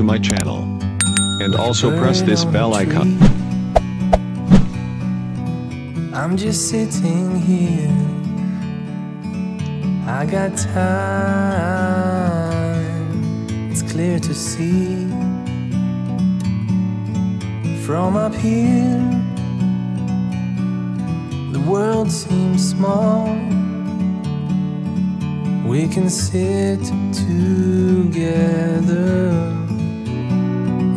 to my channel. And also press this bell icon. I'm just sitting here. I got time. It's clear to see from up here. The world seems small. We can sit together.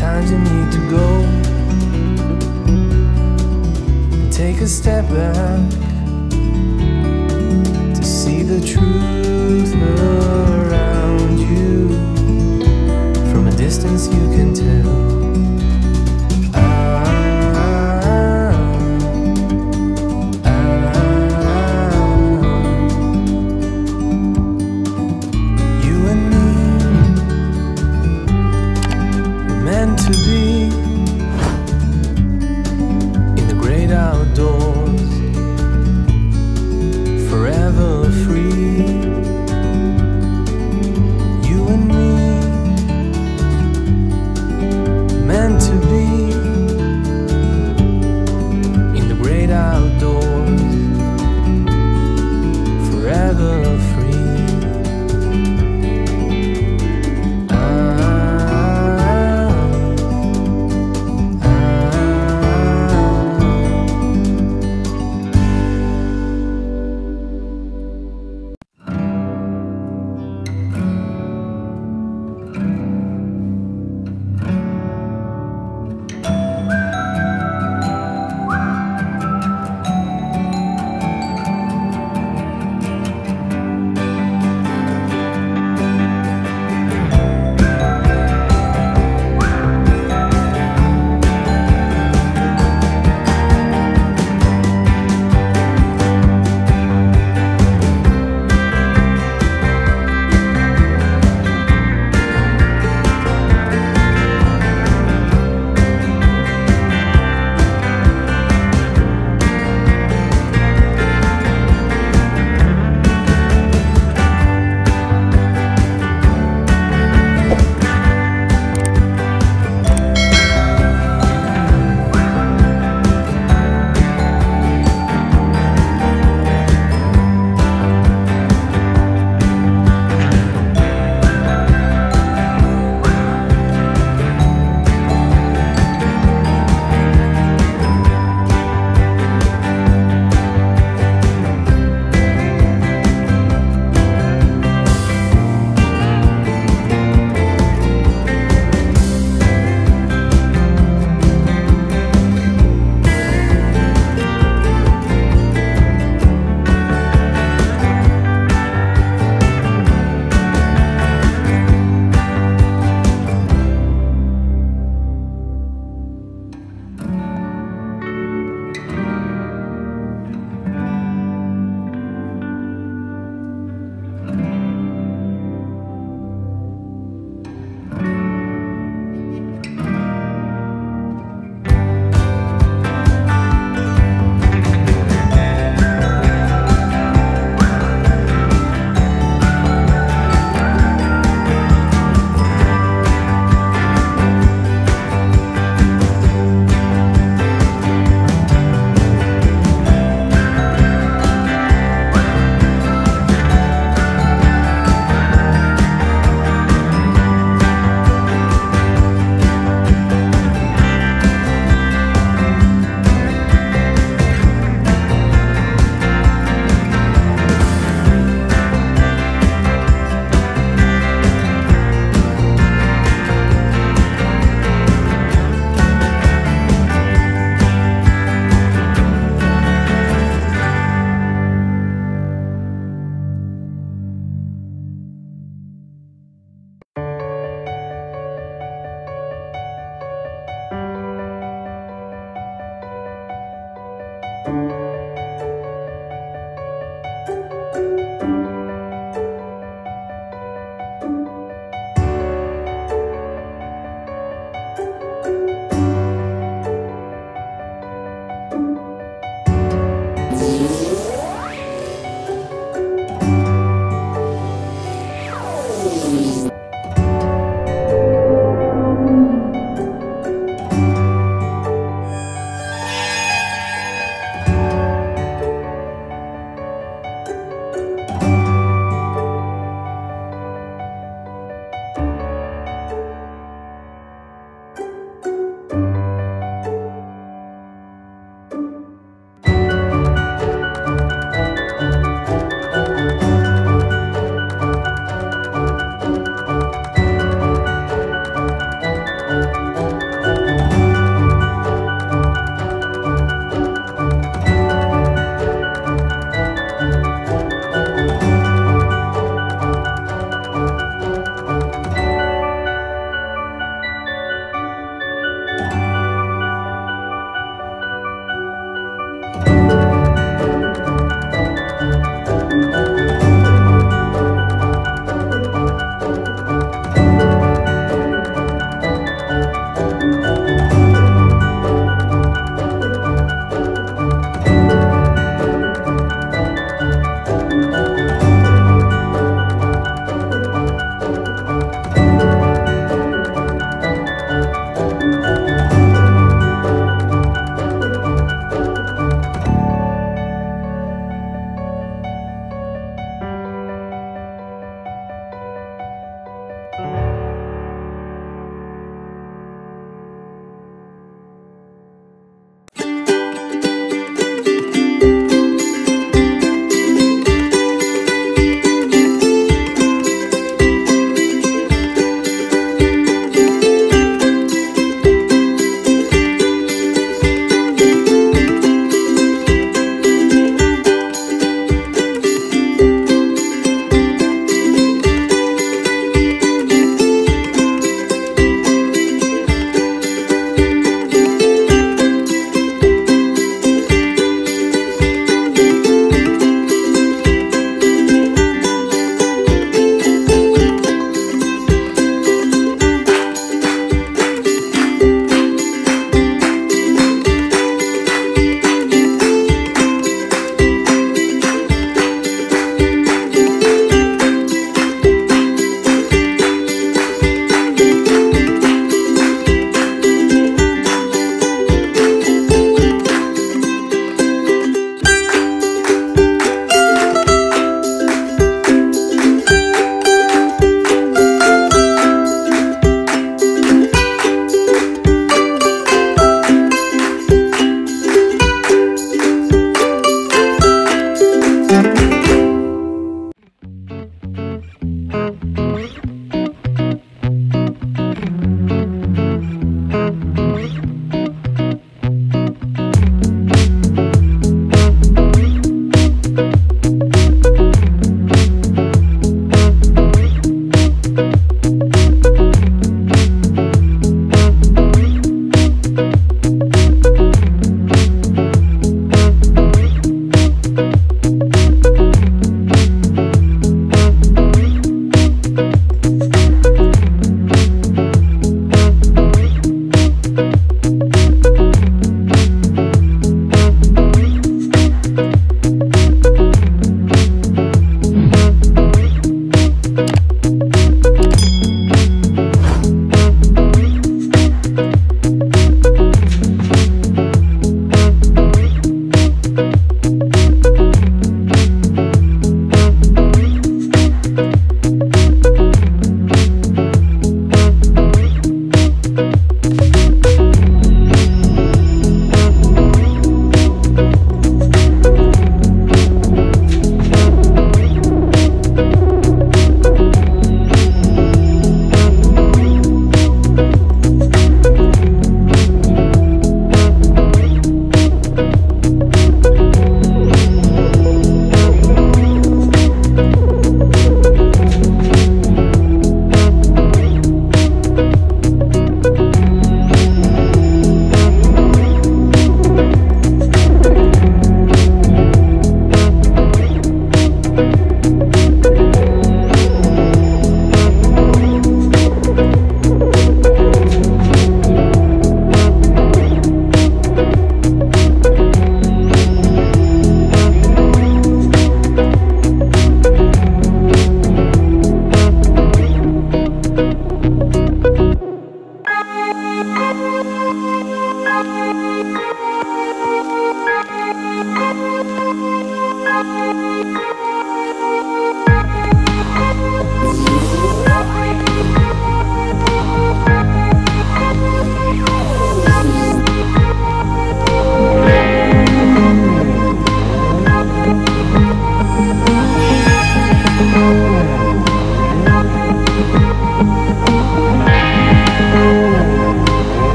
Sometimes you need to go take a step back to see the truth around you. From a distance, you can tell.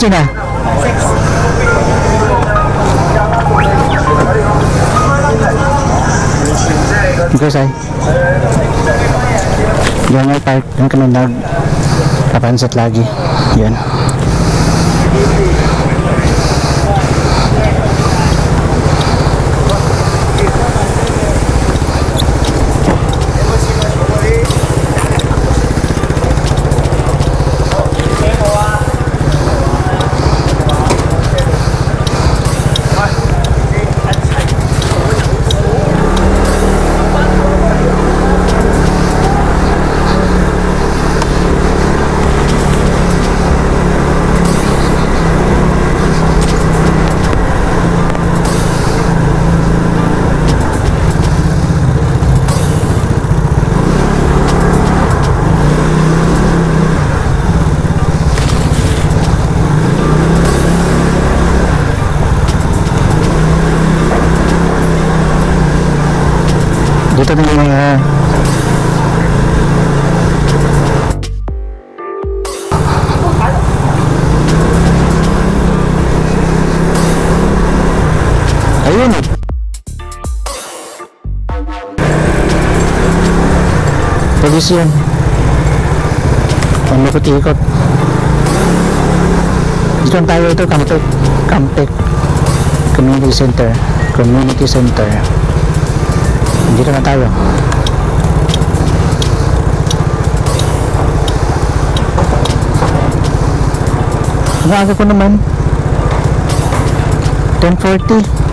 Kitchen na? Okay, say. Yan may park. Yan kami nag kapansit lagi. Yan. Dito na mga Ayun. Polis yun. Ang ikot-ikot. Dito tayo ito, Kampek. Kampek. Community Center. Community Center. Dito na tayo. Ang aga ko naman. 10.40.